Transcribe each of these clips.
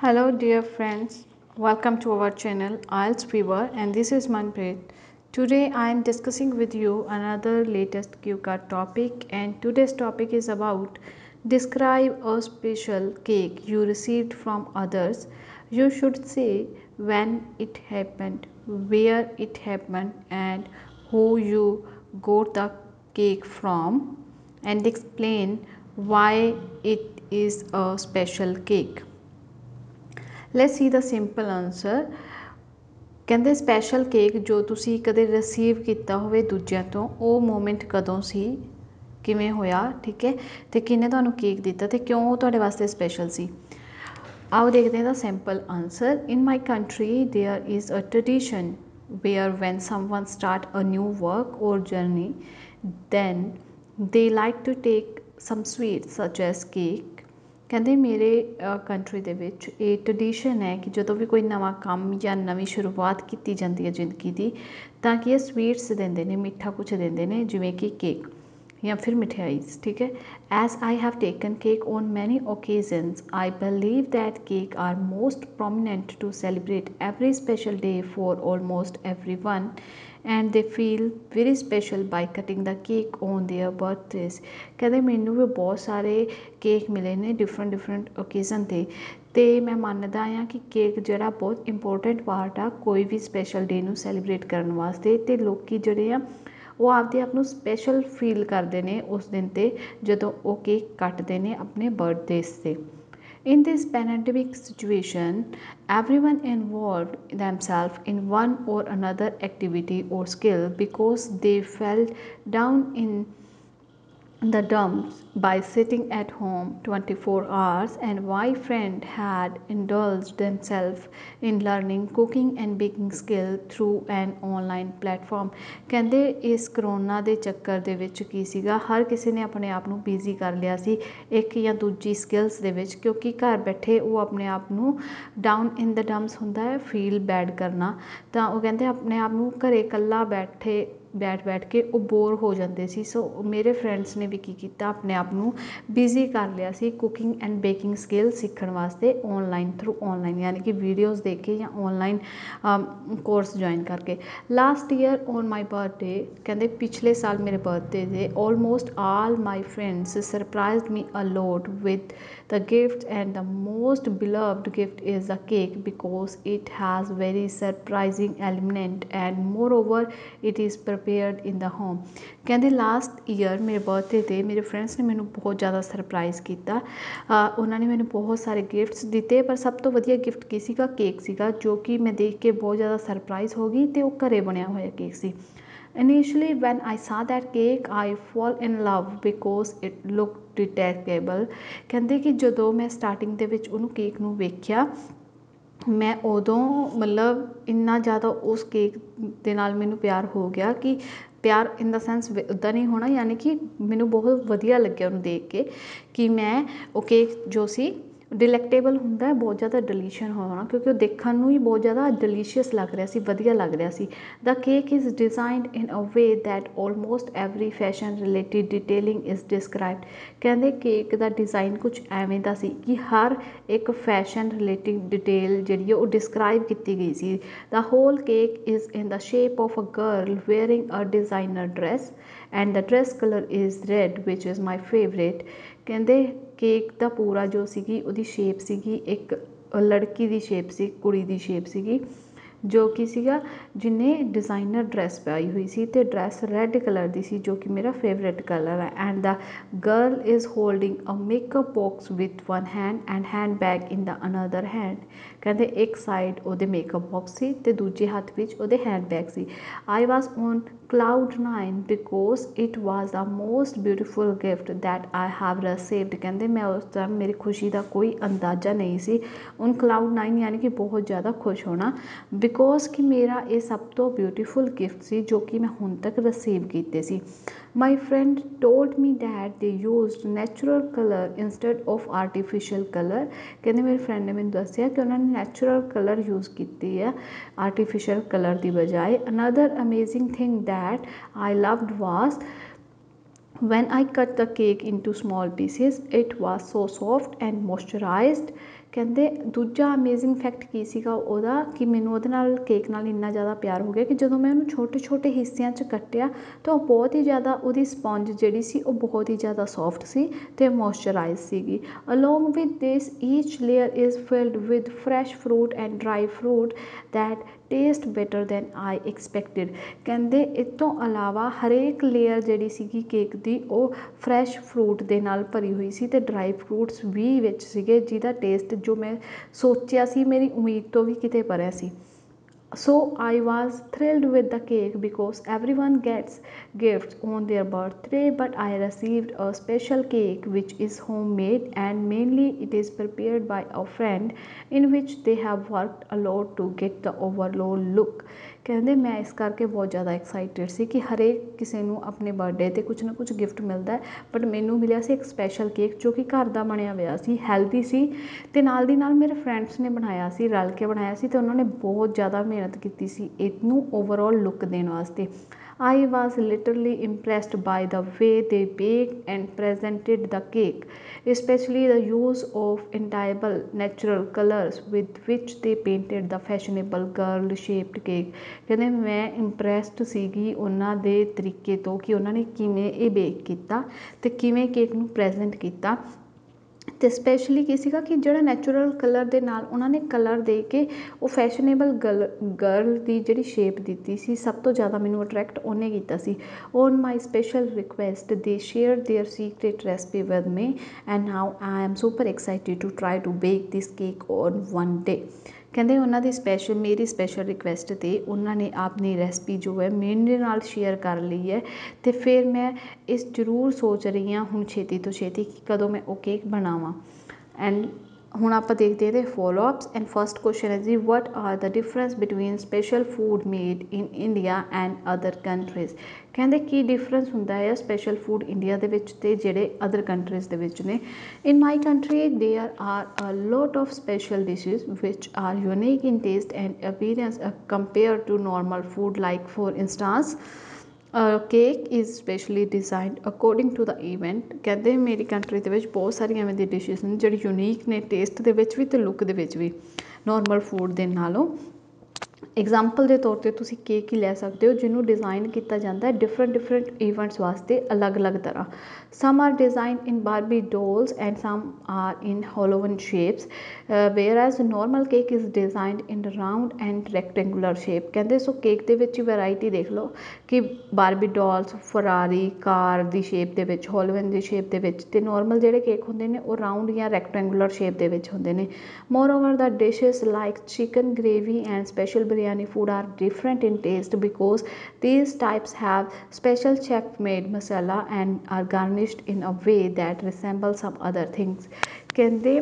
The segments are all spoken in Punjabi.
Hello dear friends, welcome to our channel IELTS Fever and this is Manpreet. Today I am discussing with you another latest cue card topic and today's topic is about describe a special cake you received from others. You should say when it happened, where it happened and who you got the cake from and explain why it is a special cake. let's see the simple answer ਕਹਿੰਦੇ ਸਪੈਸ਼ਲ ਕੇਕ ਜੋ ਤੁਸੀਂ ਕਦੇ ਰਿਸੀਵ ਕੀਤਾ ਹੋਵੇ ਦੂਜਿਆਂ ਤੋਂ ਉਹ ਮੂਮੈਂਟ ਕਦੋਂ ਸੀ ਕਿਵੇਂ ਹੋਇਆ ਠੀਕ ਹੈ ਤੇ ਕਿੰਨੇ ਤੁਹਾਨੂੰ ਕੇਕ ਦਿੱਤਾ ਤੇ ਕਿਉਂ ਉਹ ਤੁਹਾਡੇ ਵਾਸਤੇ ਸਪੈਸ਼ਲ ਸੀ ਆਓ ਦੇਖਦੇ ਹਾਂ the simple answer in my country there is a tradition where when someone start a new work or journey then they like to take some sweets such as cake ਕਹਿੰਦੇ ਮੇਰੇ ਕੰਟਰੀ ਦੇ ਵਿੱਚ ਇਹ ਟਰਡੀਸ਼ਨ ਹੈ ਕਿ ਜਦੋਂ ਵੀ ਕੋਈ ਨਵਾਂ ਕੰਮ ਜਾਂ ਨਵੀਂ ਸ਼ੁਰੂਆਤ ਕੀਤੀ ਜਾਂਦੀ ਹੈ ਜ਼ਿੰਦਗੀ ਦੀ, ਤਾਂ ਕਿ ਇਹ ਸਵੀਟਸ ਦਿੰਦੇ ਨੇ, ਮਿੱਠਾ ਕੁਛ ਦਿੰਦੇ ਨੇ, ਜਿਵੇਂ ਕਿ ਕੇਕ ਜਾਂ ਫਿਰ ਮਠਿਆਈਜ਼ ਠੀਕ ਹੈ? As I have taken cake on many occasions I believe that cake are most prominent to celebrate every special day for almost everyone and they feel very special by cutting the cake on their birthdays ਕਹਿੰਦੇ ਮੈਨੂੰ ਵੀ ਬਹੁਤ ਸਾਰੇ ਕੇਕ ਮਿਲੇ ਨੇ ਡਿਫਰੈਂਟ ਡਿਫਰੈਂਟ ਓਕੇਜ਼ਨ 'ਤੇ। ਅਤੇ ਮੈਂ ਮੰਨਦਾ ਹਾਂ ਕਿ ਕੇਕ ਜਿਹੜਾ ਬਹੁਤ ਇੰਪੋਰਟੈਂਟ ਪਾਰਟ ਆ ਕੋਈ ਵੀ ਸਪੈਸ਼ਲ ਡੇ ਨੂੰ ਸੈਲੀਬ੍ਰੇਟ ਕਰਨ ਵਾਸਤੇ। ਅਤੇ ਲੋਕ ਜਿਹੜੇ ਆ, ਉਹ ਆਪਦੇ ਆਪ ਨੂੰ ਸਪੈਸ਼ਲ ਫੀਲ ਕਰਦੇ ਨੇ ਉਸ ਦਿਨ 'ਤੇ ਜਦੋਂ ਉਹ ਕੇਕ ਕੱਟਦੇ ਨੇ ਆਪਣੇ ਬਰਥਡੇਸ 'ਤੇ। In this pandemic situation, everyone involved themselves in one or another activity or skill because they felt down in the dumps by sitting at home 24 hours and my friend had indulged themselves in learning cooking and baking skill through an online platform ਕਹਿੰਦੇ ਇਸ ਕਰੋਨਾ ਦੇ ਚੱਕਰ ਦੇ ਵਿੱਚ ਕੀ ਸੀਗਾ ਹਰ ਕਿਸੇ ਨੇ ਆਪਣੇ ਆਪ ਨੂੰ ਬਿਜ਼ੀ ਕਰ ਲਿਆ ਸੀ ਇੱਕ ਜਾਂ ਦੂਜੀ ਸਕਿੱਲਸ ਦੇ ਵਿੱਚ ਕਿਉਂਕਿ ਘਰ ਬੈਠੇ ਉਹ ਆਪਣੇ ਆਪ ਨੂੰ ਡਾਊਨ ਇਨ ਦ ਡਮਸ ਹੁੰਦਾ ਹੈ ਫੀਲ ਬੈਡ ਕਰਨਾ ਤਾਂ ਉਹ ਕਹਿੰਦੇ ਆਪਣੇ ਆਪ ਨੂੰ ਘਰੇ ਇਕੱਲਾ ਬੈਠੇ ਬੈਠ ਬੈਠ ਕੇ ਉਹ ਬੋਰ ਹੋ ਜਾਂਦੇ ਸੀ। ਸੋ ਮੇਰੇ ਫਰੈਂਡਸ ਨੇ ਵੀ ਕੀ ਕੀਤਾ, ਆਪਣੇ ਆਪ ਨੂੰ ਬਿਜ਼ੀ ਕਰ ਲਿਆ ਸੀ ਕੁਕਿੰਗ ਐਂਡ ਬੇਕਿੰਗ ਸਕਿੱਲ ਸਿੱਖਣ ਵਾਸਤੇ ਔਨਲਾਈਨ ਥਰੂ ਔਨਲਾਈਨ ਯਾਨੀ ਕਿ ਵੀਡੀਓਜ਼ ਦੇਖ ਕੇ ਜਾਂ ਔਨਲਾਈਨ ਕੋਰਸ ਜੁਆਇਨ ਕਰਕੇ। Last year on my birthday ਕਹਿੰਦੇ ਪਿਛਲੇ ਸਾਲ ਮੇਰੇ ਬਰਥਡੇ ਦੇ almost all my friends surprised me a lot with the gift and the most beloved gift is the cake because it has very surprising element and moreover, it is prepared in the home. ਕਹਿੰਦੇ ਲਾਸਟ ਈਅਰ ਮੇਰੇ ਬਰਥਡੇ ਤੇ ਮੇਰੇ ਫਰੈਂਡਸ ਨੇ ਮੈਨੂੰ ਬਹੁਤ ਜ਼ਿਆਦਾ ਸਰਪ੍ਰਾਈਜ਼ ਕੀਤਾ। ਉਹਨਾਂ ਨੇ ਮੈਨੂੰ ਬਹੁਤ ਸਾਰੇ ਗਿਫਟਸ ਦਿੱਤੇ ਪਰ ਸਭ ਤੋਂ ਵਧੀਆ ਗਿਫਟ ਕੀ ਸੀਗਾ? ਕੇਕ ਸੀਗਾ ਜੋ ਕਿ ਮੈਂ ਦੇਖ ਕੇ ਬਹੁਤ ਜ਼ਿਆਦਾ ਸਰਪ੍ਰਾਈਜ਼ ਹੋ ਗਈ ਅਤੇ ਉਹ ਘਰ ਬਣਿਆ ਹੋਇਆ ਕੇਕ ਸੀ। Initially, when I saw that cake, I fall in love because it looked detachable. ਕਹਿੰਦੇ ਕਿ ਜਦੋਂ ਮੈਂ ਸਟਾਰਟਿੰਗ ਦੇ ਵਿੱਚ ਉਹਨੂੰ ਕੇਕ ਨੂੰ ਵੇਖਿਆ ਮੈਂ ਉਦੋਂ ਮਤਲਬ ਇੰਨਾ ਜ਼ਿਆਦਾ ਉਸ ਕੇਕ ਦੇ ਨਾਲ ਮੈਨੂੰ ਪਿਆਰ ਹੋ ਗਿਆ ਕਿ ਪਿਆਰ ਇਨ ਦਾ ਸੈਂਸ ਉੱਦਾਂ ਨਹੀਂ ਹੋਣਾ ਯਾਨੀ ਕਿ ਮੈਨੂੰ ਬਹੁਤ ਵਧੀਆ ਲੱਗਿਆ ਉਹਨੂੰ ਦੇਖ ਕੇ ਕਿ ਮੈਂ ਉਹ ਕੇਕ ਜੋ ਸੀ ਡਿਲੈਕਟੇਬਲ ਹੁੰਦਾ ਬਹੁਤ ਜ਼ਿਆਦਾ ਡਿਲੀਸ਼ਨ ਹੋਣਾ ਕਿਉਂਕਿ ਉਹ ਦੇਖਣ ਨੂੰ ਹੀ ਬਹੁਤ ਜ਼ਿਆਦਾ ਡਿਲੀਸ਼ੀਅਸ ਲੱਗ ਰਿਹਾ ਸੀ, ਵਧੀਆ ਲੱਗ ਰਿਹਾ ਸੀ। ਦਾ cake is designed in a way that almost every fashion related detailing is described ਕਹਿੰਦੇ ਕੇਕ ਦਾ ਡਿਜ਼ਾਇਨ ਕੁਝ ਐਵੇਂ ਦਾ ਸੀ ਕਿ ਹਰ ਇੱਕ ਫੈਸ਼ਨ ਰਿਲੇਟਿਡ ਡਿਟੇਲ ਜਿਹੜੀ ਉਹ ਡਿਸਕ੍ਰਾਈਬ ਕੀਤੀ ਗਈ ਸੀ। The whole cake is in the shape of a girl wearing a designer dress and the dress colour is red which is my favourite ਕਹਿੰਦੇ ਕੇਕ ਦਾ ਪੂਰਾ ਜੋ ਸੀਗੀ, ਉਹਦੀ ਸ਼ੇਪ ਸੀਗੀ, ਇੱਕ ਲੜਕੀ ਦੀ ਸ਼ੇਪ ਸੀ, ਕੁੜੀ ਦੀ ਸ਼ੇਪ ਸੀਗੀ, ਜੋ ਕਿ ਸੀਗਾ ਜਿਹਨੇ ਡਿਜ਼ਾਇਨਰ ਡਰੈਸ ਪਾਈ ਹੋਈ ਸੀ ਅਤੇ ਡਰੈਸ ਰੈੱਡ ਕਲਰ ਦੀ ਸੀ, ਜੋ ਕਿ ਮੇਰਾ ਫੇਵਰੇਟ ਕਲਰ ਹੈ। And the girl is holding a makeup box with one hand and hand bag in the other hand ਕਹਿੰਦੇ ਇੱਕ ਸਾਈਡ ਉਹਦੇ ਮੇਕਅਪ ਬਾਕਸ ਸੀ ਅਤੇ ਦੂਜੇ ਹੱਥ ਵਿੱਚ ਉਹਦੇ hand bag C. I was on cloud nine because it was the most beautiful gift that I have received ਕਹਿੰਦੇ ਮੈਂ ਉਸ ਟਾਈਮ ਮੇਰੀ ਖੁਸ਼ੀ ਦਾ ਕੋਈ ਅੰਦਾਜ਼ਾ ਨਹੀਂ ਸੀ। ਔਨ ਕਲਾਊਡ ਨਾਈਨ ਯਾਨੀ ਕਿ ਬਹੁਤ ਜ਼ਿਆਦਾ ਖੁਸ਼ ਹੋਣਾ। ਬਿਕੋਜ਼ ਕਿ ਮੇਰਾ ਇਹ ਸਭ ਤੋਂ ਬਿਊਟੀਫੁਲ ਗਿਫਟ ਸੀ ਜੋ ਕਿ ਮੈਂ ਹੁਣ ਤੱਕ ਰਿਸੀਵ ਕੀਤੇ ਸੀ। My friend told me that they used natural colour instead of artificial colour ਕਹਿੰਦੇ ਮੇਰੇ ਫਰੈਂਡ ਨੇ ਮੈਨੂੰ ਦੱਸਿਆ ਕਿ ਉਹਨਾਂ ਨੇ ਨੈਚੁਰਲ ਕਲਰ ਯੂਜ ਕੀਤੀ ਹੈ ਆਰਟੀਫਿਸ਼ਅਲ ਕਲਰ ਦੀ ਬਜਾਏ another amazing thing that I loved was when I cut the cake into small pieces it was so soft and moisturized ਕਹਿੰਦੇ ਦੂਜਾ ਅਮੇਜ਼ਿੰਗ ਫੈਕਟ ਕੀ ਸੀਗਾ ਉਹਦਾ ਕਿ ਮੈਨੂੰ ਉਹਦੇ ਨਾਲ ਕੇਕ ਨਾਲ ਇੰਨਾ ਜ਼ਿਆਦਾ ਪਿਆਰ ਹੋ ਗਿਆ ਕਿ ਜਦੋਂ ਮੈਂ ਉਹਨੂੰ ਛੋਟੇ ਛੋਟੇ ਹਿੱਸਿਆਂ 'ਚ ਕੱਟਿਆ ਤਾਂ ਉਹ ਬਹੁਤ ਹੀ ਜ਼ਿਆਦਾ ਉਹਦੀ ਸਪੋਂਜ ਜਿਹੜੀ ਸੀ ਉਹ ਬਹੁਤ ਹੀ ਜ਼ਿਆਦਾ ਸੋਫਟ ਸੀ ਅਤੇ ਮੋਇਸਚਰਾਈਜ਼ ਸੀਗੀ। Along with this each layer is filled with fresh fruit and dry fruit that taste better than I expected ਕਹਿੰਦੇ ਇਹ ਤੋਂ ਇਲਾਵਾ ਹਰੇਕ ਲੇਅਰ ਜਿਹੜੀ ਸੀਗੀ ਕੇਕ ਦੀ ਉਹ ਫਰੈਸ਼ ਫਰੂਟ ਦੇ ਨਾਲ ਭਰੀ ਹੋਈ ਸੀ ਅਤੇ ਡਰਾਈ ਫਰੂਟਸ ਵੀ ਵਿੱਚ ਸੀਗੇ ਜਿਹਦਾ ਟੇਸਟ ਜੋ ਮੈਂ ਸੋਚਿਆ ਸੀ ਮੇਰੀ ਉਮੀਦ ਤੋਂ ਵੀ ਕਿਤੇ ਪਰਿਆ ਸੀ so i was thrilled with the cake because everyone gets gifts on their birthday but i received a special cake which is homemade and mainly it is prepared by a friend in which they have worked a lot to get the overall look ਕਹਿੰਦੇ ਮੈਂ ਇਸ ਕਰਕੇ ਬਹੁਤ ਜ਼ਿਆਦਾ ਐਕਸਾਈਟਿਡ ਸੀ ਕਿ ਹਰੇਕ ਕਿਸੇ ਨੂੰ ਆਪਣੇ ਬਰਥਡੇ 'ਤੇ ਕੁਛ ਨਾ ਕੁਛ ਗਿਫਟ ਮਿਲਦਾ ਬਟ ਮੈਨੂੰ ਮਿਲਿਆ ਸੀ ਇੱਕ ਸਪੈਸ਼ਲ ਕੇਕ ਜੋ ਕਿ ਘਰ ਦਾ ਬਣਿਆ ਹੋਇਆ ਸੀ ਹੈਲਦੀ ਸੀ ਅਤੇ ਨਾਲ ਦੀ ਨਾਲ ਮੇਰੇ ਫਰੈਂਡਸ ਨੇ ਬਣਾਇਆ ਸੀ ਰਲ ਕੇ ਬਣਾਇਆ ਸੀ ਅਤੇ ਉਹਨਾਂ ਨੇ ਬਹੁਤ ਜ਼ਿਆਦਾ ਮਿਹਨਤ ਕੀਤੀ ਸੀ ਇਹਨੂੰ ਓਵਰਆਲ ਲੁੱਕ ਦੇਣ ਵਾਸਤੇ ਆਈ ਵਾਸ literally ਇੰਪਰੈਸਡ by the way they bake and presented the cake especially the use of edible natural colours with which they painted the fashionable girl shaped cake ਕਹਿੰਦੇ ਮੈਂ ਇੰਪਰੈਸਡ ਸੀਗੀ ਉਹਨਾਂ ਦੇ ਤਰੀਕੇ ਤੋਂ ਕਿ ਉਹਨਾਂ ਨੇ ਕਿਵੇਂ ਇਹ ਬੇਕ ਕੀਤਾ ਅਤੇ ਕਿਵੇਂ ਕੇਕ ਨੂੰ ਪ੍ਰੈਜੈਂਟ ਕੀਤਾ ਅਤੇ ਸਪੈਸ਼ਲੀ ਕੀ ਸੀਗਾ ਕਿ ਜਿਹੜਾ ਨੈਚੁਰਲ ਕਲਰ ਦੇ ਨਾਲ ਉਹਨਾਂ ਨੇ ਕਲਰ ਦੇ ਕੇ ਉਹ ਫੈਸ਼ਨੇਬਲ ਗਲ ਗਰਲ ਦੀ ਜਿਹੜੀ ਸ਼ੇਪ ਦਿੱਤੀ ਸੀ, ਸਭ ਤੋਂ ਜ਼ਿਆਦਾ ਮੈਨੂੰ ਅਟਰੈਕਟ ਉਹਨੇ ਕੀਤਾ ਸੀ। On my special request they share their secret recipe with me and now I am super excited to try to bake this cake on one day ਕਹਿੰਦੇ ਉਹਨਾਂ ਦੀ ਸਪੈਸ਼ਲ ਮੇਰੀ ਸਪੈਸ਼ਲ ਰਿਕੁਐਸਟ 'ਤੇ ਉਹਨਾਂ ਨੇ ਆਪਣੀ ਰੈਸਪੀ ਜੋ ਹੈ ਮੇਰੇ ਨਾਲ ਸ਼ੇਅਰ ਕਰ ਲਈ ਹੈ ਅਤੇ ਫਿਰ ਮੈਂ ਇਸ ਜ਼ਰੂਰ ਸੋਚ ਰਹੀ ਹਾਂ ਹੁਣ ਛੇਤੀ ਤੋਂ ਛੇਤੀ ਕਿ ਕਦੋਂ ਮੈਂ ਉਹ ਕੇਕ ਬਣਾਵਾਂ। ਐਂਡ ਹੁਣ ਆਪਾਂ ਦੇਖਦੇ ਇਹਦੇ follow ups and first question ਹੈ ਜੀ what are the difference between special food made in India and other countries ਕਹਿੰਦੇ ਕੀ ਡਿਫਰੈਂਸ ਹੁੰਦਾ ਹੈ ਸਪੈਸ਼ਲ ਫੂਡ ਇੰਡੀਆ ਦੇ ਵਿੱਚ ਤੇ ਜਿਹੜੇ ਅਦਰ ਕੰਟਰੀਜ਼ ਦੇ ਵਿੱਚ ਨੇ in my country there are a lot of special dishes which are unique in taste and appearance compare to normal food like for instance cake is specially designed according to the event ਕਹਿੰਦੇ ਮੇਰੀ ਕੰਟਰੀ ਦੇ ਵਿੱਚ ਬਹੁਤ ਸਾਰੀਆਂ ਐਵੇਂ ਦੀਆਂ ਡਿਸ਼ਿਸ ਨੇ ਜਿਹੜੀ ਯੂਨੀਕ ਨੇ ਟੇਸਟ ਦੇ ਵਿੱਚ ਵੀ ਅਤੇ ਲੁੱਕ ਦੇ ਵਿੱਚ ਵੀ ਨੋਰਮਲ ਫੂਡ ਦੇ ਨਾਲੋਂ। ਇਗਜ਼ਾਮਪਲ ਦੇ ਤੌਰ 'ਤੇ ਤੁਸੀਂ ਕੇਕ ਹੀ ਲੈ ਸਕਦੇ ਹੋ, ਜਿਹਨੂੰ ਡਿਜ਼ਾਇਨ ਕੀਤਾ ਜਾਂਦਾ ਡਿਫਰੈਂਟ ਡਿਫਰੈਂਟ ਈਵੈਂਟਸ ਵਾਸਤੇ ਅਲੱਗ-ਅਲੱਗ ਤਰ੍ਹਾਂ। Some are design in Barbie dolls and some are in Halloween shapes where as normal cake is designed in round and rectangular shape ਕਹਿੰਦੇ, ਸੋ ਕੇਕ ਦੇ ਵਿੱਚ ਵੈਰਾਈਟੀ ਦੇਖ ਲਓ ਕਿ ਬਾਰਬੀ ਡੋਲਸ ਫਰਾਰੀ ਕਾਰ ਦੀ ਸ਼ੇਪ ਦੇ ਵਿੱਚ ਹੋਲੋਵਨ ਦੀ ਸ਼ੇਪ ਦੇ ਵਿੱਚ। ਅਤੇ ਨੋਰਮਲ ਜਿਹੜੇ ਕੇਕ ਹੁੰਦੇ ਨੇ, ਉਹ ਰਾਊਂਡ ਜਾਂ ਰੈਕਟੈਂਗੂਲਰ ਸ਼ੇਪ ਦੇ ਵਿੱਚ ਹੁੰਦੇ ਨੇ। Moreover the dishes like chicken gravy and special biryani food are different in taste because these types have special chef made masala and are garnished in a way that resembles some other things. ਕਹਿੰਦੇ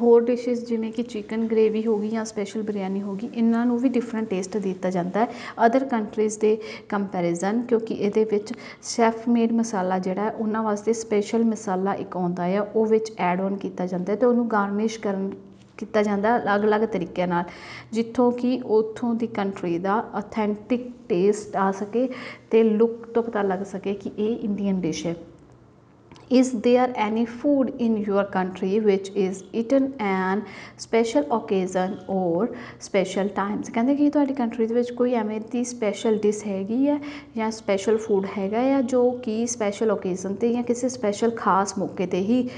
ਹੋਰ ਡਿਸ਼ਿਸ ਜਿਵੇਂ ਕਿ ਚਿਕਨ ਗ੍ਰੇਵੀ ਹੋ ਗਈ ਜਾਂ ਸਪੈਸ਼ਲ ਬਿਰਿਆਨੀ ਹੋ ਗਈ, ਇਹਨਾਂ ਨੂੰ ਵੀ ਡਿਫਰੈਂਟ ਟੇਸਟ ਦਿੱਤਾ ਜਾਂਦਾ ਹੈ। ਅਦਰ ਕੰਟਰੀਜ਼ ਦੇ ਕੰਪੈਰੀਜ਼ਨ ਕਿਉਂਕਿ ਇਹਦੇ ਵਿੱਚ ਸ਼ੈਫ ਮੇਡ ਮਸਾਲਾ ਜਿਹੜਾ ਉਹਨਾਂ ਵਾਸਤੇ ਸਪੈਸ਼ਲ ਮਸਾਲਾ ਇੱਕ ਆਉਂਦਾ ਆ ਉਹ ਵਿੱਚ ਐਡ ਔਨ ਕੀਤਾ ਜਾਂਦਾ ਅਤੇ ਉਹਨੂੰ ਗਾਰਨਿਸ਼ ਕਰਨ ਕੀਤਾ ਜਾਂਦਾ ਅਲੱਗ-ਅਲੱਗ ਤਰੀਕਿਆਂ ਨਾਲ, ਜਿੱਥੋਂ ਕਿ ਉੱਥੋਂ ਦੀ ਕੰਟਰੀ ਦਾ ਅਥੈਂਟਿਕ ਟੇਸਟ ਆ ਸਕੇ ਅਤੇ ਲੁੱਕ ਤੋਂ ਪਤਾ ਲੱਗ ਸਕੇ ਕਿ ਇਹ ਇੰਡੀਅਨ ਡਿਸ਼ ਹੈ। Is there any food in your country which is eaten an special occasion or special times ਕਹਿੰਦੇ ਕਿ ਤੁਹਾਡੀ ਕੰਟਰੀ ਦੇ ਵਿੱਚ ਕੋਈ ਐਵੇਂ ਦੀ ਸਪੈਸ਼ਲ ਡਿਸ਼ ਹੈਗੀ ਹੈ ਜਾਂ ਸਪੈਸ਼ਲ ਫੂਡ ਹੈਗਾ ਆ ਜੋ ਕਿ ਸਪੈਸ਼ਲ ਓਕੇਜ਼ਨ ਤੇ ਜਾਂ ਕਿਸੇ ਸਪੈਸ਼ਲ ਖਾਸ ਮੌਕੇ ਤੇ ਹੀ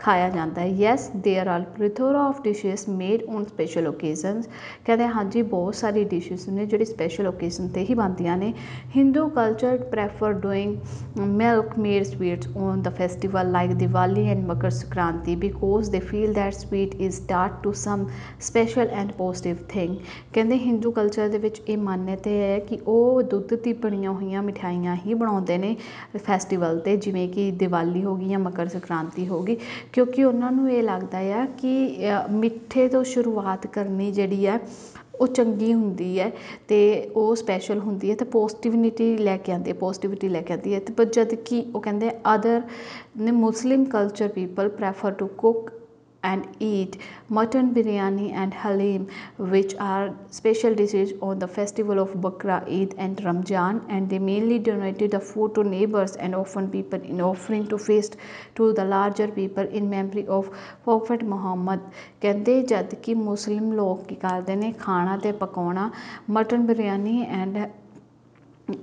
ਖਾਇਆ ਜਾਂਦਾ ਹੈ। Yes they are all plethora of dishes made on special occasions ਕਹਿੰਦੇ ਹਾਂਜੀ ਬਹੁਤ ਸਾਰੀ ਡਿਸ਼ਿਸ ਨੇ ਜਿਹੜੀ ਸਪੈਸ਼ਲ ਓਕੇਜ਼ਨ 'ਤੇ ਹੀ ਬਣਦੀਆਂ ਨੇ। Hindu culture prefer doing milk made sweets on the festival like Diwali and Makar Sankranti because they feel that sweet is dot to some special and positive thing ਕਹਿੰਦੇ ਹਿੰਦੂ ਕਲਚਰ ਦੇ ਵਿੱਚ ਇਹ ਮਾਨਤਾ ਹੈ ਕਿ ਉਹ ਦੁੱਧ ਦੀ ਬਣੀਆਂ ਹੋਈਆਂ ਮਿਠਾਈਆਂ ਹੀ ਬਣਾਉਂਦੇ ਨੇ ਫੈਸਟੀਵਲ 'ਤੇ, ਜਿਵੇਂ ਕਿ ਦੀਵਾਲੀ ਹੋ ਗਈ ਜਾਂ ਮਕਰ ਸੰਕ੍ਰਾਂਤੀ ਹੋ ਗਈ। ਕਿਉਂਕਿ ਉਹਨਾਂ ਨੂੰ ਇਹ ਲੱਗਦਾ ਆ ਕਿ ਮਿੱਠੇ ਤੋਂ ਸ਼ੁਰੂਆਤ ਕਰਨੀ ਜਿਹੜੀ ਆ, ਉਹ ਚੰਗੀ ਹੁੰਦੀ ਹੈ ਅਤੇ ਉਹ ਸਪੈਸ਼ਲ ਹੁੰਦੀ ਹੈ ਅਤੇ ਪੋਜ਼ਟਿਵਨਿਟੀ ਲੈ ਕੇ ਆਉਂਦੀ ਹੈ ਪੋਜ਼ਿਟਿਵਿਟੀ ਲੈ ਕੇ ਆਉਂਦੀ ਹੈ ਅਤੇ ਪਰ ਜਦ ਕਿ ਉਹ ਕਹਿੰਦੇ ਅਦਰ ਨੇ Muslim culture people prefer to cook and eat mutton biryani and halim which are special dishes on the festival of Bakra Eid and Ramjan and they mainly donated the food to neighbors and often people in offering to feast to the larger people in memory of Prophet Muhammad ਕਹਿੰਦੇ ਜਦ ਕਿ ਮੁਸਲਿਮ ਲੋਕ ਕੀ ਕਰਦੇ ਨੇ ਖਾਣਾ ਤੇ ਪਕਾਉਣਾ ਮਟਨ ਬਿਰਿਆਨੀ ਐਂਡ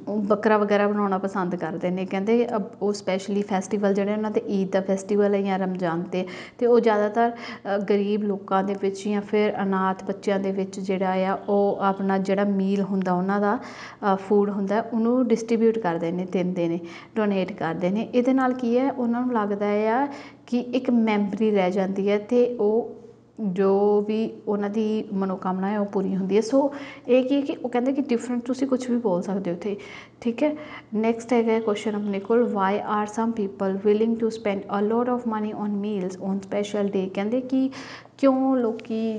ਉਹ ਬੱਕਰਾ ਵਗੈਰਾ ਬਣਾਉਣਾ ਪਸੰਦ ਕਰਦੇ ਨੇ। ਕਹਿੰਦੇ ਉਹ ਸਪੈਸ਼ਲੀ ਫੈਸਟੀਵਲ ਜਿਹੜੇ ਉਹਨਾਂ ਦੇ ਈਦ ਦਾ ਫੈਸਟੀਵਲ ਹੈ ਜਾਂ ਰਮਜ਼ਾਨ 'ਤੇ। ਅਤੇ ਉਹ ਜ਼ਿਆਦਾਤਰ ਗਰੀਬ ਲੋਕਾਂ ਦੇ ਵਿੱਚ ਜਾਂ ਫਿਰ ਅਨਾਥ ਬੱਚਿਆਂ ਦੇ ਵਿੱਚ ਜਿਹੜਾ ਆ, ਉਹ ਆਪਣਾ ਜਿਹੜਾ ਮੀਲ ਹੁੰਦਾ ਉਹਨਾਂ ਦਾ ਫੂਡ ਹੁੰਦਾ, ਉਹਨੂੰ ਡਿਸਟਰੀਬਿਊਟ ਕਰਦੇ ਨੇ, ਦਿੰਦੇ ਨੇ ਡੋਨੇਟ ਕਰਦੇ ਨੇ। ਇਹਦੇ ਨਾਲ ਕੀ ਹੈ, ਉਹਨਾਂ ਨੂੰ ਲੱਗਦਾ ਆ ਕਿ ਇੱਕ ਮੈਮਰੀ ਰਹਿ ਜਾਂਦੀ ਹੈ ਅਤੇ ਉਹ ਜੋ ਵੀ ਉਹਨਾਂ ਦੀ ਮਨੋਕਾਮਨਾ ਹੈ ਉਹ ਪੂਰੀ ਹੁੰਦੀ ਹੈ ਸੋ ਇਹ ਕੀ ਹੈ ਕਿ ਉਹ ਕਹਿੰਦੇ ਕਿ ਡਿਫਰੈਂਟ ਤੁਸੀਂ ਕੁਛ ਵੀ ਬੋਲ ਸਕਦੇ ਹੋ ਉੱਥੇ। ਠੀਕ ਹੈ? ਨੈਕਸਟ ਹੈਗਾ ਕੁਸ਼ਚਨ ਆਪਣੇ ਕੋਲ why are some people willing to spend a lot of money on meals on special day ਕਹਿੰਦੇ ਕਿ ਕਿਉਂ ਲੋਕ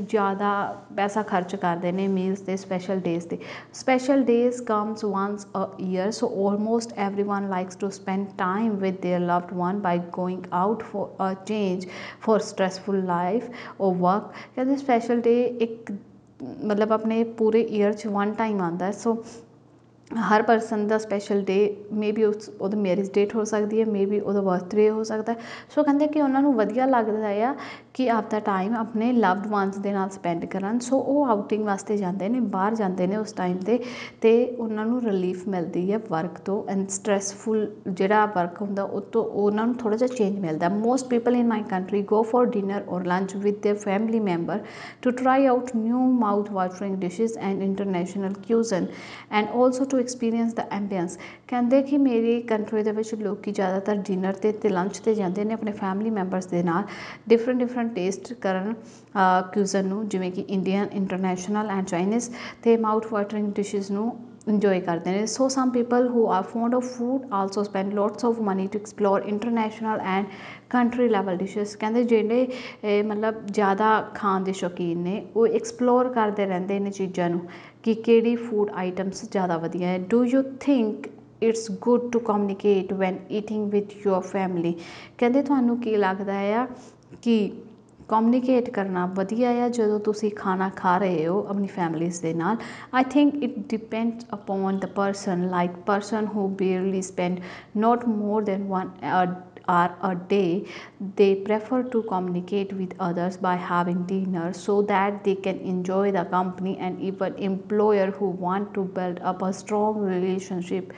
ਜ਼ਿਆਦਾ ਪੈਸਾ ਖਰਚ ਕਰਦੇ ਨੇ ਮੀਲਸ 'ਤੇ ਸਪੈਸ਼ਲ ਡੇਜ਼ 'ਤੇ? Special days comes once a year so almost everyone likes to spend time with their loved one by going out for a change for stressful life or work ਕਹਿੰਦੇ ਸਪੈਸ਼ਲ ਡੇ ਇੱਕ ਮਤਲਬ ਆਪਣੇ ਪੂਰੇ ਈਅਰ 'ਚ ਵਨ ਟਾਈਮ ਆਉਂਦਾ ਸੋ ਹਰ ਪਰਸਨ ਦਾ ਸਪੈਸ਼ਲ ਡੇ ਮੇ ਬੀ ਉਸ, ਉਹਦਾ ਮੈਰਿਜ ਡੇਟ ਹੋ ਸਕਦੀ ਹੈ ਮੇ ਬੀ ਉਹਦਾ ਬਰਥਡੇ ਹੋ ਸਕਦਾ ਸੋ ਕਹਿੰਦੇ ਕਿ ਉਹਨਾਂ ਨੂੰ ਵਧੀਆ ਲੱਗਦਾ ਆ ਕਿ ਆਪਦਾ ਟਾਈਮ ਆਪਣੇ ਲਵਡ ਵਨਸ ਦੇ ਨਾਲ ਸਪੈਂਡ ਕਰਨ। ਸੋ ਉਹ ਆਊਟਿੰਗ ਵਾਸਤੇ ਜਾਂਦੇ ਨੇ, ਬਾਹਰ ਜਾਂਦੇ ਨੇ ਉਸ ਟਾਈਮ 'ਤੇ ਅਤੇ ਉਹਨਾਂ ਨੂੰ ਰਿਲੀਫ ਮਿਲਦੀ ਹੈ ਵਰਕ ਤੋਂ। ਐਂਡ ਸਟ੍ਰੈਸਫੁਲ ਜਿਹੜਾ ਵਰਕ ਹੁੰਦਾ, ਉਹ ਤੋਂ ਉਹਨਾਂ ਨੂੰ ਥੋੜ੍ਹਾ ਜਿਹਾ ਚੇਂਜ ਮਿਲਦਾ most people in my country go for dinner or lunch with their family member to try out new mouth watering dishes and international cuisine and also to experience the ambience ਕਹਿੰਦੇ ਕਿ ਮੇਰੀ ਕੰਟਰੀ ਦੇ ਵਿੱਚ ਲੋਕ ਜ਼ਿਆਦਾਤਰ ਡਿਨਰ 'ਤੇ ਅਤੇ ਲੰਚ 'ਤੇ ਜਾਂਦੇ ਨੇ ਆਪਣੇ ਫੈਮਿਲੀ ਮੈਂਬਰਸ ਦੇ ਨਾਲ। ਡਿਫਰੈਂਟ ਡਿਫਰੈਂਟ ਟੇਸਟ ਕਰਨ ਕਿਊਜ਼ਨ ਨੂੰ, ਜਿਵੇਂ ਕਿ ਇੰਡੀਅਨ ਇੰਟਰਨੈਸ਼ਨਲ ਐਂਡ ਚਾਈਨੀਜ਼ ਅਤੇ ਮਾਊਥ ਵਾਟਰਿੰਗ ਡਿਸ਼ਿਜ਼ ਨੂੰ ਇੰਜੋਏ ਕਰਦੇ ਨੇ। So some people who are fond of food also spend lots of money to explore international and country level dishes ਕਹਿੰਦੇ ਜਿਹੜੇ ਮਤਲਬ ਜ਼ਿਆਦਾ ਖਾਣ ਦੇ ਸ਼ੌਕੀਨ ਨੇ, ਉਹ ਐਕਸਪਲੋਰ ਕਰਦੇ ਰਹਿੰਦੇ ਨੇ ਚੀਜ਼ਾਂ ਨੂੰ। ਕਿ ਕਿਹੜੀ ਫੂਡ ਆਈਟਮਸ ਜ਼ਿਆਦਾ ਵਧੀਆ ਹੈ। Do you think it's good to communicate when eating with your family ਕਹਿੰਦੇ ਤੁਹਾਨੂੰ ਕੀ ਲੱਗਦਾ ਆ ਕਿ ਕਮਿਊਨੀਕੇਟ ਕਰਨਾ ਵਧੀਆ ਆ ਜਦੋਂ ਤੁਸੀਂ ਖਾਣਾ ਖਾ ਰਹੇ ਹੋ ਆਪਣੀ ਫੈਮਲੀਜ਼ ਦੇ ਨਾਲ? I think it depends upon the person like person who barely spend not more than one hour a day, they prefer to communicate with others by having dinner so that they can enjoy the company and even employer who want to build up a strong relationship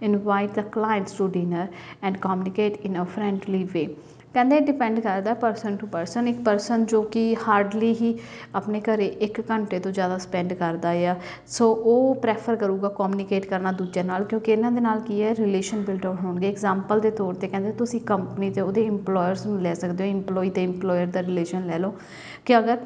invite the clients to dinner and communicate in a friendly way ਕਹਿੰਦੇ ਡਿਪੈਂਡ ਕਰਦਾ ਪਰਸਨ ਟੂ ਪਰਸਨ ਇੱਕ ਪਰਸਨ ਜੋ ਕਿ ਹਾਰਡਲੀ ਹੀ ਆਪਣੇ ਘਰ ਇੱਕ ਘੰਟੇ ਤੋਂ ਜ਼ਿਆਦਾ ਸਪੈਂਡ ਕਰਦਾ ਆ। ਸੋ ਉਹ ਪ੍ਰੈਫਰ ਕਰੂਗਾ ਕਮਿਊਨੀਕੇਟ ਕਰਨਾ ਦੂਜਿਆਂ ਨਾਲ, ਕਿਉਂਕਿ ਇਹਨਾਂ ਦੇ ਨਾਲ ਕੀ ਹੈ ਰਿਲੇਸ਼ਨ ਬਿਲਡ ਆਊਟ ਹੋਣਗੇ। ਐਗਜ਼ਾਮਪਲ ਦੇ ਤੌਰ ਤੇ ਕਹਿੰਦੇ ਤੁਸੀਂ ਕੰਪਨੀ ਅਤੇ ਉਹਦੇ ਇੰਪਲੋਇਰਸ ਨੂੰ ਲੈ ਸਕਦੇ ਹੋ ਇੰਪਲੋਈ ਅਤੇ ਇੰਪਲੋਇਰ ਦਾ ਰਿਲੇਸ਼ਨ ਲੈ ਲਓ। ਕਿ ਅਗਰ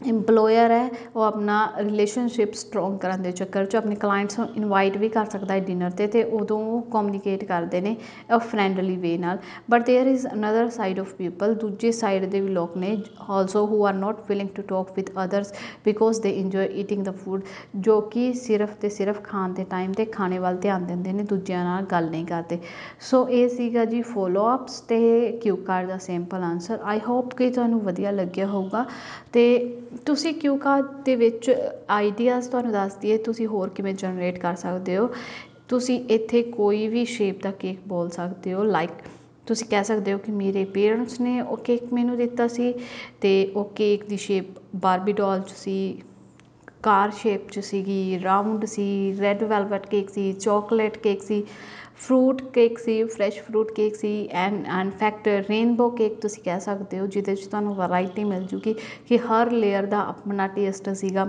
ਇੰਪਲੋਇਰ ਹੈ, ਉਹ ਆਪਣਾ ਰਿਲੇਸ਼ਨਸ਼ਿਪ ਸਟਰੋਂਗ ਕਰਨ ਦੇ ਚੱਕਰ 'ਚ ਆਪਣੇ ਕਲਾਇੰਟਸ ਨੂੰ ਇਨਵਾਈਟ ਵੀ ਕਰ ਸਕਦਾ ਹੈ ਡਿਨਰ 'ਤੇ ਅਤੇ ਉਦੋਂ ਉਹ ਕਮਿਊਨੀਕੇਟ ਕਰਦੇ ਨੇ ਅ ਫਰੈਂਡਲੀ ਵੇ ਨਾਲ। But there is another side of people ਦੂਜੇ ਸਾਈਡ ਦੇ ਵੀ ਲੋਕ ਨੇ also who are not willing to talk with others because they enjoy eating the food ਜੋ ਕਿ ਸਿਰਫ ਅਤੇ ਸਿਰਫ ਖਾਣ ਦੇ ਟਾਈਮ 'ਤੇ ਖਾਣੇ ਵੱਲ ਧਿਆਨ ਦਿੰਦੇ ਨੇ, ਦੂਜਿਆਂ ਨਾਲ ਗੱਲ ਨਹੀਂ ਕਰਦੇ। ਸੋ ਇਹ ਸੀਗਾ ਜੀ ਫੋਲੋ ਅਪਸ ਅਤੇ cue card the simple answer I hope ਕਿ ਤੁਹਾਨੂੰ ਵਧੀਆ ਲੱਗਿਆ ਹੋਊਗਾ ਅਤੇ ਤੁਸੀਂ ਕਿਊ ਕਾਰਡ ਦੇ ਵਿੱਚ ਆਈਡੀਆਜ਼ ਤੁਹਾਨੂੰ ਦੱਸਦੀ ਹੈ ਤੁਸੀਂ ਹੋਰ ਕਿਵੇਂ ਜਨਰੇਟ ਕਰ ਸਕਦੇ ਹੋ? ਤੁਸੀਂ ਇੱਥੇ ਕੋਈ ਵੀ ਸ਼ੇਪ ਦਾ ਕੇਕ ਬੋਲ ਸਕਦੇ ਹੋ ਲਾਈਕ ਤੁਸੀਂ ਕਹਿ ਸਕਦੇ ਹੋ ਕਿ ਮੇਰੇ ਪੇਰੈਂਟਸ ਨੇ ਉਹ ਕੇਕ ਮੈਨੂੰ ਦਿੱਤਾ ਸੀ ਅਤੇ ਉਹ ਕੇਕ ਦੀ ਸ਼ੇਪ ਬਾਰਬੀ ਡੋਲ 'ਚ ਸੀ ਕਾਰ ਸ਼ੇਪ 'ਚ ਸੀਗੀ ਰਾਊਂਡ ਸੀ ਰੈੱਡ ਵੈਲਵਟ ਕੇਕ ਸੀ ਚੋਕਲੇਟ ਕੇਕ ਸੀ। ਫਰੂਟ ਕੇਕ ਸੀ, fresh fruit cake C and and fact rainbow cake ਤੁਸੀਂ ਕਹਿ ਸਕਦੇ ਹੋ, ਜਿਹਦੇ 'ਚ ਤੁਹਾਨੂੰ ਵਰਾਇਟੀ ਮਿਲ ਜੂਗੀ ਕਿ ਹਰ ਲੇਅਰ ਦਾ ਆਪਣਾ ਟੇਸਟ ਸੀਗਾ,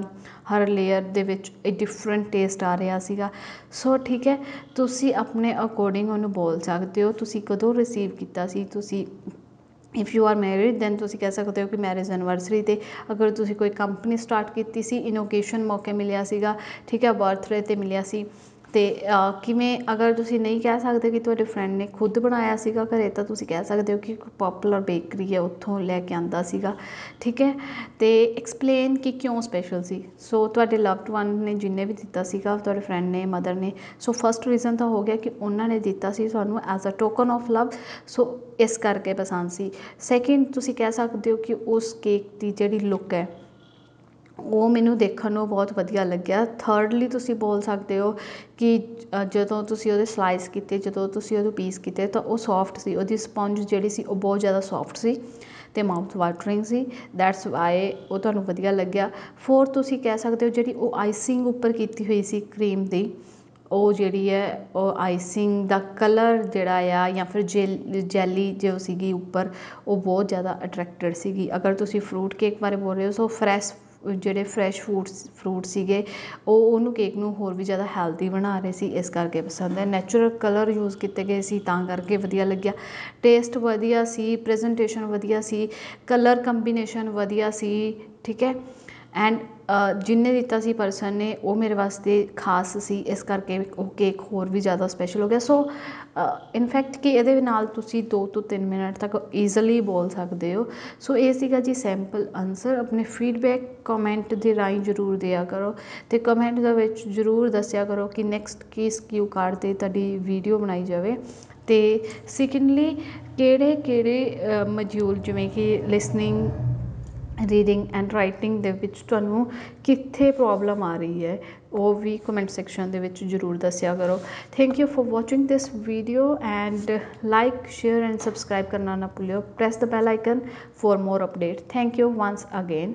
ਹਰ ਲੇਅਰ ਦੇ ਵਿੱਚ ਇਹ ਡਿਫਰੈਂਟ ਟੇਸਟ ਆ ਰਿਹਾ ਸੀਗਾ। ਸੋ ਠੀਕ ਹੈ, ਤੁਸੀਂ ਆਪਣੇ ਅਕੋਰਡਿੰਗ ਉਹਨੂੰ ਬੋਲ ਸਕਦੇ ਹੋ, ਤੁਸੀਂ ਕਦੋਂ ਰਿਸੀਵ ਕੀਤਾ ਸੀ, ਤੁਸੀਂ if you are married then ਤੁਸੀਂ ਕਹਿ ਸਕਦੇ ਹੋ ਕਿ ਮੈਰਿਜ ਐਨਵਰਸਰੀ 'ਤੇ ਅਗਰ ਤੁਸੀਂ ਕੋਈ ਕੰਪਨੀ ਸਟਾਰਟ ਕੀਤੀ ਸੀ ਇਨੋਗੇਸ਼ਨ ਮੌਕੇ ਮਿਲਿਆ ਸੀਗਾ, ਠੀਕ ਹੈ ਬਰਥਡੇ 'ਤੇ ਮਿਲਿਆ ਸੀ ਅਤੇ ਕਿਵੇਂ ਅਗਰ ਤੁਸੀਂ ਨਹੀਂ ਕਹਿ ਸਕਦੇ ਕਿ ਤੁਹਾਡੇ ਫਰੈਂਡ ਨੇ ਖੁਦ ਬਣਾਇਆ ਸੀਗਾ ਘਰ, ਤਾਂ ਤੁਸੀਂ ਕਹਿ ਸਕਦੇ ਹੋ ਕਿ ਪਪੂਲਰ ਬੇਕਰੀ ਹੈ ਉੱਥੋਂ ਲੈ ਕੇ ਆਉਂਦਾ ਸੀਗਾ। ਠੀਕ ਹੈ? ਅਤੇ ਐਕਸਪਲੇਨ ਕਿ ਕਿਉਂ ਸਪੈਸ਼ਲ ਸੀ? ਸੋ ਤੁਹਾਡੇ ਲਵਡ ਵਨ ਨੇ ਜਿੰਨੇ ਵੀ ਦਿੱਤਾ ਸੀਗਾ, ਤੁਹਾਡੇ ਫਰੈਂਡ ਨੇ ਮਦਰ ਨੇ ਸੋ ਫਸਟ ਰੀਜ਼ਨ ਤਾਂ ਹੋ ਗਿਆ ਕਿ ਉਹਨਾਂ ਨੇ ਦਿੱਤਾ ਸੀ ਤੁਹਾਨੂੰ as a token of love so ਇਸ ਕਰਕੇ ਪਸੰਦ ਸੀ। ਸੈਕਿੰਡ ਤੁਸੀਂ ਕਹਿ ਸਕਦੇ ਹੋ ਕਿ ਉਸ ਕੇਕ ਦੀ ਜਿਹੜੀ ਲੁੱਕ ਹੈ ਉਹ ਮੈਨੂੰ ਦੇਖਣ ਨੂੰ ਬਹੁਤ ਵਧੀਆ ਲੱਗਿਆ। ਥਰਡਲੀ ਤੁਸੀਂ ਬੋਲ ਸਕਦੇ ਹੋ ਕਿ ਜਦੋਂ ਤੁਸੀਂ ਉਹਦੇ ਸਲਾਈਸ ਕੀਤੇ, ਜਦੋਂ ਤੁਸੀਂ ਉਹਦੇ ਪੀਸ ਕੀਤੇ, ਤਾਂ ਉਹ ਸੋਫਟ ਸੀ। ਉਹਦੀ ਸਪੰਜ ਜਿਹੜੀ ਸੀ, ਉਹ ਬਹੁਤ ਜ਼ਿਆਦਾ ਸੋਫਟ ਸੀ ਅਤੇ ਮਾਊਥ ਵਾਟਰਿੰਗ ਸੀ। ਦੈਟਸ ਵਾਈ ਉਹ ਤੁਹਾਨੂੰ ਵਧੀਆ ਲੱਗਿਆ। ਫੋਰ ਤੁਸੀਂ ਕਹਿ ਸਕਦੇ ਹੋ ਜਿਹੜੀ ਉਹ ਆਈਸਿੰਗ ਉੱਪਰ ਕੀਤੀ ਹੋਈ ਸੀ ਕਰੀਮ ਦੀ, ਉਹ ਜਿਹੜੀ ਹੈ, ਉਹ ਆਈਸਿੰਗ ਦਾ ਕਲਰ ਜਿਹੜਾ ਆ, ਜਾਂ ਫਿਰ ਜੈਲ ਜੈਲੀ ਜੋ ਸੀਗੀ ਉੱਪਰ, ਉਹ ਬਹੁਤ ਜ਼ਿਆਦਾ ਅਟਰੈਕਟਡ ਸੀਗੀ। ਅਗਰ ਤੁਸੀਂ ਫਰੂਟ ਕੇਕ ਬਾਰੇ ਬੋਲ ਰਹੇ ਹੋ ਸੋ ਫਰੈਸ਼ ਜਿਹੜੇ ਫਰੈਸ਼ ਫੂਡਸ ਫਰੂਟ ਸੀਗੇ, ਉਹ ਉਹਨੂੰ ਕੇਕ ਨੂੰ ਹੋਰ ਵੀ ਜ਼ਿਆਦਾ ਹੈਲਦੀ ਬਣਾ ਰਹੇ ਸੀ, ਇਸ ਕਰਕੇ ਪਸੰਦ ਹੈ। ਨੈਚੁਰਲ ਕਲਰ ਯੂਜ਼ ਕੀਤੇ ਗਏ ਸੀ, ਤਾਂ ਕਰਕੇ ਵਧੀਆ ਲੱਗਿਆ। ਟੇਸਟ ਵਧੀਆ ਸੀ ਪ੍ਰੈਜੈਂਟੇਸ਼ਨ ਵਧੀਆ ਸੀ ਕਲਰ ਕੰਬੀਨੇਸ਼ਨ ਵਧੀਆ ਸੀ, ਠੀਕ ਹੈ? ਐਂਡ ਜਿੰਨੇ ਦਿੱਤਾ ਸੀ ਪਰਸਨ ਨੇ, ਉਹ ਮੇਰੇ ਵਾਸਤੇ ਖਾਸ ਸੀ। ਇਸ ਕਰਕੇ ਉਹ ਕੇਕ ਹੋਰ ਵੀ ਜ਼ਿਆਦਾ ਸਪੈਸ਼ਲ ਹੋ ਗਿਆ। ਸੋ ਇਨਫੈਕਟ ਕਿ ਇਹਦੇ ਨਾਲ ਤੁਸੀਂ ਦੋ ਤੋਂ ਤਿੰਨ ਮਿੰਟ ਤੱਕ ਈਜ਼ਲੀ ਬੋਲ ਸਕਦੇ ਹੋ। ਸੋ ਇਹ ਸੀਗਾ ਜੀ ਸੈਂਪਲ ਆਨਸਰ ਆਪਣੇ ਫੀਡਬੈਕ ਕਮੈਂਟ ਦੇ ਰਾਹੀਂ ਜ਼ਰੂਰ ਦਿਆ ਕਰੋ। ਅਤੇ ਕਮੈਂਟ ਦੇ ਵਿੱਚ ਜ਼ਰੂਰ ਦੱਸਿਆ ਕਰੋ ਕਿ ਨੈਕਸਟ ਕਿਸ ਕਿਊ ਕਾਰਡ ਤੇ ਤੁਹਾਡੀ ਵੀਡੀਓ ਬਣਾਈ ਜਾਵੇ। ਅਤੇ ਸੈਕੰਡਲੀ ਕਿਹੜੇ ਕਿਹੜੇ ਮੋਡਿਊਲ ਜਿਵੇਂ ਕਿ ਲਿਸਨਿੰਗ ਰੀਡਿੰਗ ਐਂਡ ਰਾਈਟਿੰਗ ਦੇ ਵਿੱਚ ਤੁਹਾਨੂੰ ਕਿੱਥੇ ਪ੍ਰੋਬਲਮ ਆ ਰਹੀ ਹੈ, ਉਹ ਵੀ ਕਮੈਂਟ ਸੈਕਸ਼ਨ ਦੇ ਵਿੱਚ ਜ਼ਰੂਰ ਦੱਸਿਆ ਕਰੋ। Thank you for watching this video and like share and subscribe ਕਰਨਾ ਨਾ ਭੁੱਲਿਓ। Press the bell icon for more update thank you once again